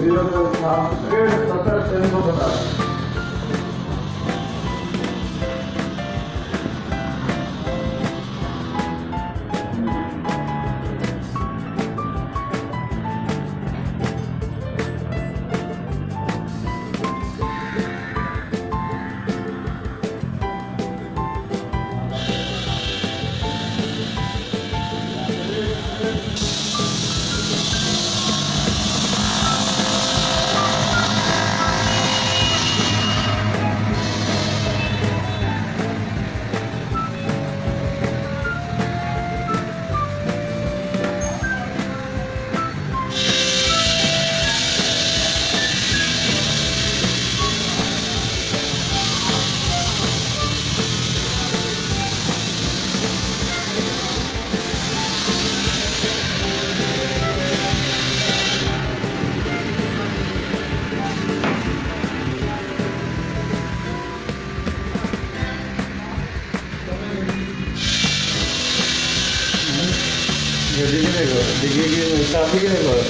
Zero to half. Eight, सत्तर, तीन सौ पचास. गिरेगा डिग्री की शादी गिरेगा